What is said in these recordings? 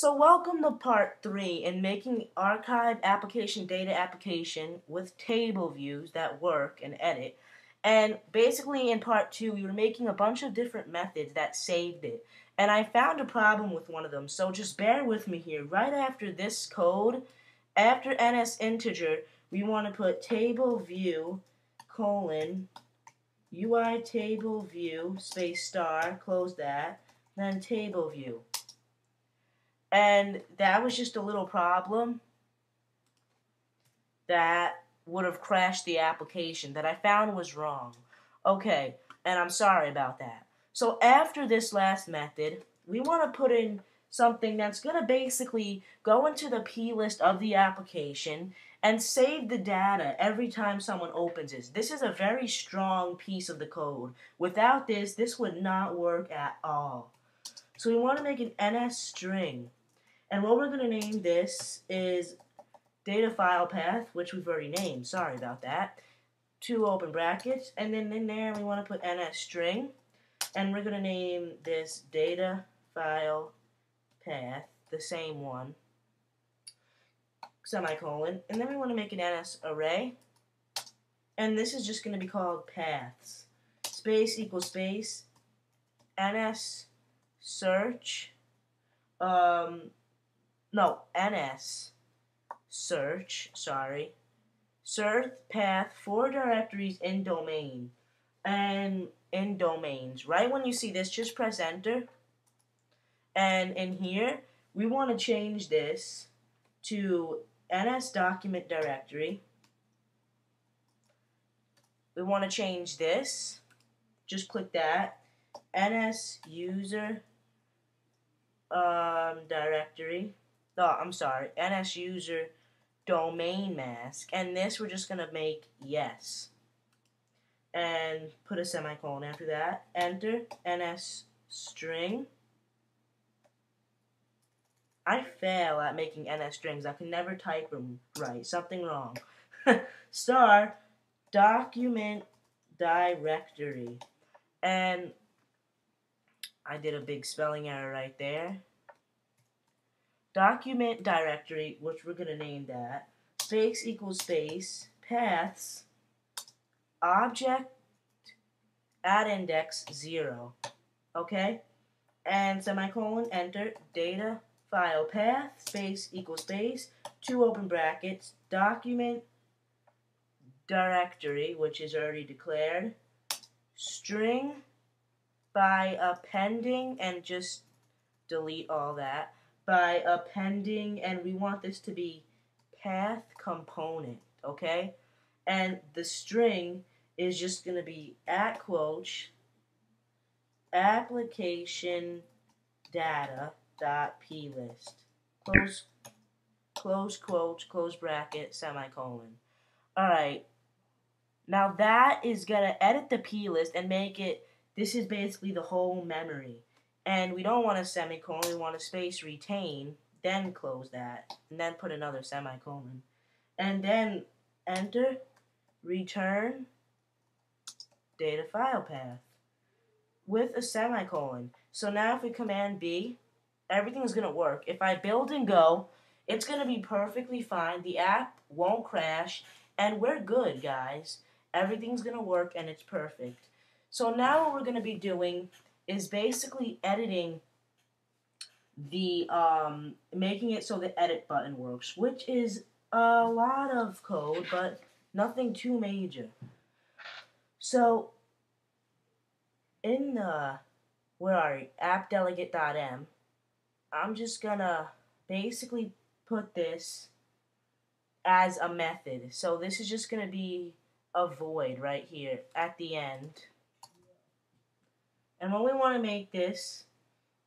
So welcome to part 3 in making archive application data application with table views that work and edit. And basically in part 2 we were making a bunch of different methods that saved it. And I found a problem with one of them, so just bear with me here. Right after this code, after ns integer, we want to put table view colon UI table view space star, close that, then table view. And that was just a little problem that would have crashed the application that I found was wrong. Okay, and I'm sorry about that. So after this last method, we want to put in something that's going to basically go into the plist of the application and save the data every time someone opens it. This is a very strong piece of the code. Without this, this would not work at all. So we want to make an NS string. And what we're going to name this is data file path, which we've already named. Sorry about that. Two open brackets. And then in there, we want to put NS string. And we're going to name this data file path, the same one, semicolon. And then we want to make an NS array. And this is just going to be called paths. Space equals space. NS search. Um, no, ns search, sorry, search path for directories in domain and in domains. Right when you see this, just press enter. And in here, we want to change this to ns document directory. We want to change this. Just click that. ns user um, directory no, I'm sorry, NS user domain mask, and this we're just to make yes. And put a semicolon after that. Enter NS string. I fail at making NS strings. I can never type them right. Something wrong. Star document directory. And I did a big spelling error right there document directory, which we're going to name that, space equals space, paths, object at index 0. Okay? And semicolon, enter, data, file path, space equals space, two open brackets, document directory, which is already declared, string by appending, and just delete all that, by appending, and we want this to be path component, okay? And the string is just going to be at quotes application data dot plist close close quotes close bracket semicolon. All right. Now that is gonna edit the plist and make it this is basically the whole memory and we don't want a semicolon, we want a space retain, then close that, and then put another semicolon. And then enter, return, data file path with a semicolon. So now if we command B, everything is going to work. If I build and go, it's going to be perfectly fine. The app won't crash, and we're good, guys. Everything's going to work, and it's perfect. So now what we're going to be doing is basically editing the um, making it so the edit button works, which is a lot of code, but nothing too major. So in the where are you? appdelegate.m, I'm just gonna basically put this as a method. So this is just gonna be a void right here at the end. And what we want to make this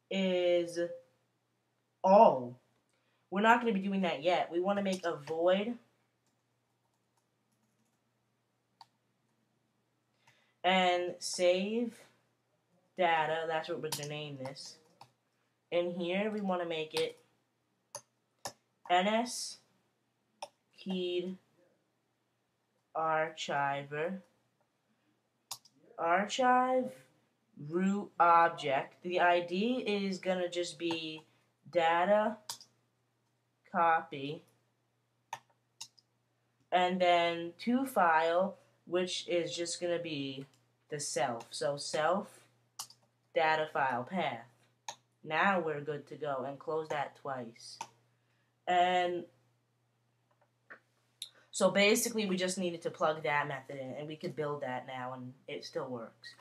is all. We're not going to be doing that yet. We want to make a void. And save data. That's what we're going to name this. In here, we want to make it ns keyed archiver archive root object. The ID is gonna just be data copy and then to file which is just going to be the self. So self data file path. Now we're good to go and close that twice. And so basically we just needed to plug that method in and we could build that now and it still works.